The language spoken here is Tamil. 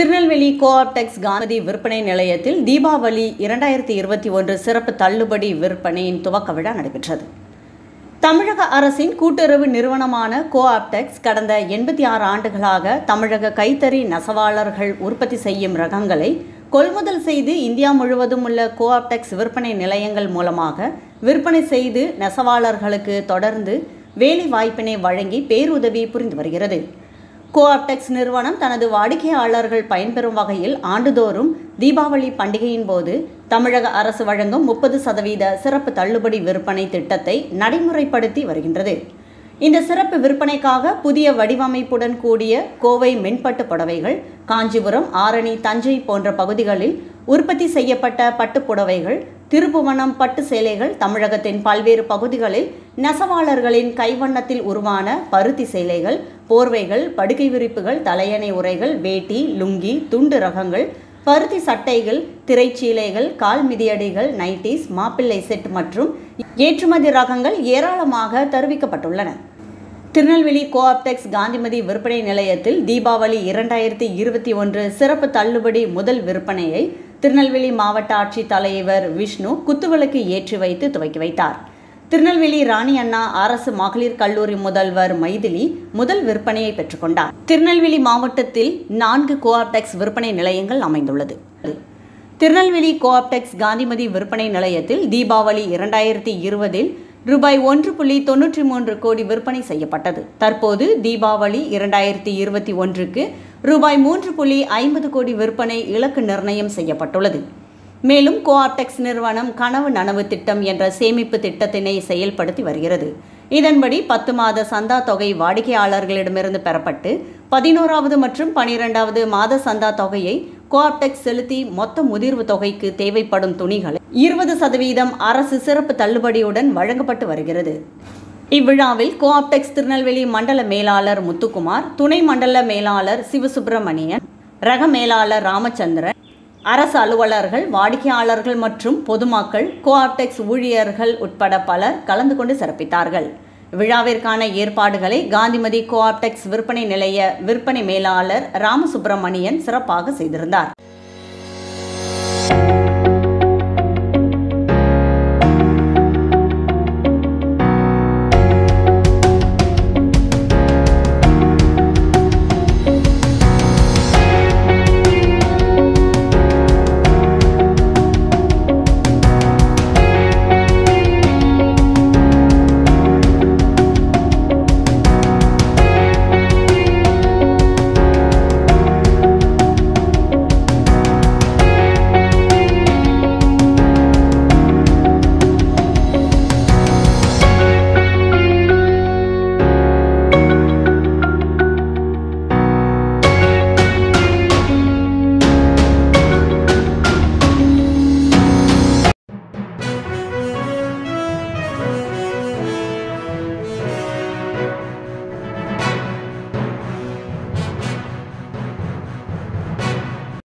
திருநெல்வேலி கோஆப்டெக்ஸ் காந்தி விற்பனை நிலையத்தில் தீபாவளி இரண்டாயிரத்தி இருபத்தி ஒன்று சிறப்பு தள்ளுபடி விற்பனையின் துவக்க விழா நடைபெற்றது. தமிழக அரசின் கூட்டுறவு நிறுவனமான கோஆப்டெக்ஸ் கடந்த எண்பத்தி ஆறு ஆண்டுகளாக தமிழக கைத்தறி நெசவாளர்கள் உற்பத்தி செய்யும் ரகங்களை கொள்முதல் செய்து இந்தியா முழுவதும் உள்ள கோஆப்டெக்ஸ் விற்பனை நிலையங்கள் மூலமாக விற்பனை செய்து நெசவாளர்களுக்கு தொடர்ந்து வேலை வாய்ப்பினை வழங்கி பேருதவி புரிந்து வருகிறது. கோஆப்டெக்ஸ் நிறுவனம் தனது வாடிக்கையாளர்கள் பயன்பெறும் வகையில் ஆண்டுதோறும் தீபாவளி பண்டிகையின் போது தமிழக அரசு வழங்கும் முப்பது சதவீத சிறப்பு தள்ளுபடி விற்பனை திட்டத்தை நடைமுறைப்படுத்தி வருகின்றது. இந்த சிறப்பு விற்பனைக்காக புதிய வடிவமைப்புடன் கூடிய கோவை மென்பட்டு புடவைகள் காஞ்சிபுரம் ஆரணி தஞ்சை போன்ற பகுதிகளில் உற்பத்தி செய்யப்பட்ட பட்டு புடவைகள் திருப்புவனம் பட்டு சேலைகள் தமிழகத்தின் பல்வேறு பகுதிகளில் நெசவாளர்களின் கைவண்ணத்தில் உருவான பருத்தி சேலைகள் போர்வைகள் படுக்கை விரிப்புகள் தலையணை உரைகள் வேட்டி லுங்கி துண்டு ரகங்கள் பருத்தி சட்டைகள் திரைச்சீலைகள் கால் மிதியடிகள் நைட்டிஸ் மாப்பிள்ளை செட் மற்றும் ஏற்றுமதி ரகங்கள் ஏராளமாக தெரிவிக்கப்பட்டுள்ளன. திருநெல்வேலி கோஆப்டெக்ஸ் காந்திமதி விற்பனை நிலையத்தில் தீபாவளி இரண்டாயிரத்தி இருபத்தி ஒன்று சிறப்பு தள்ளுபடி முதல் விற்பனையை திருநெல்வேலி மாவட்ட ஆட்சித் தலைவர் விஷ்ணு குத்துவிளக்கு ஏற்றி வைத்து துவக்கி வைத்தார். திருநெல்வேலி ராணி அண்ணா அரசு மகளிர் கல்லூரி முதல்வர் மைதிலி முதல் விற்பனையை பெற்றுக்கொண்டார். திருநெல்வேலி மாவட்டத்தில் நான்கு கோஆப்டெக்ஸ் விற்பனை நிலையங்கள் அமைந்துள்ளது. திருநெல்வேலி கோஆப்டெக்ஸ் காந்திமதி விற்பனை நிலையத்தில் தீபாவளி இரண்டாயிரத்தி இருபதில் ரூபாய் ஒன்று புள்ளி தொன்னூற்றி மூன்று கோடி விற்பனை செய்யப்பட்டது. தற்போது தீபாவளி இரண்டாயிரத்தி இருபத்தி ஒன்றுக்கு ரூபாய் மூன்று புள்ளி ஐம்பது கோடி விற்பனை இலக்கு நிர்ணயம் செய்யப்பட்டுள்ளது. மேலும் கோஆப்டெக்ஸ் நிறுவனம் கனவு நனவு திட்டம் என்ற சேமிப்பு திட்டத்தினை செயல்படுத்தி வருகிறது. இதன்படி பத்து மாத சந்தா தொகை வாடிக்கையாளர்களிடமிருந்து பெறப்பட்டு பதினோராவது மற்றும் பனிரெண்டாவது மாத சந்தா தொகையை கோஆப்டெக்ஸ் செலுத்தி மொத்த முதிர்வு தொகைக்கு தேவைப்படும் துணிகளை இருபது சதவீதம் அரசு சிறப்பு தள்ளுபடியுடன் வழங்கப்பட்டு வருகிறது. இவ்விழாவில் கோஆப்டெக்ஸ் திருநெல்வேலி மண்டல மேலாளர் முத்துக்குமார் துணை மண்டல மேலாளர் சிவசுப்பிரமணியன் ரக மேலாளர் ராமச்சந்திரன் அரசு அலுவலர்கள் வாடிக்கையாளர்கள் மற்றும் பொதுமக்கள் கோஆப்டெக்ஸ் ஊழியர்கள் உட்பட பலர் கலந்து கொண்டு சிறப்பித்தார்கள். விழாவிற்கான ஏற்பாடுகளை காந்திமதி கோஆப்டெக்ஸ் விற்பனை நிலைய விற்பனை மேலாளர் ராமசுப்பிரமணியன் சிறப்பாக செய்திருந்தார்.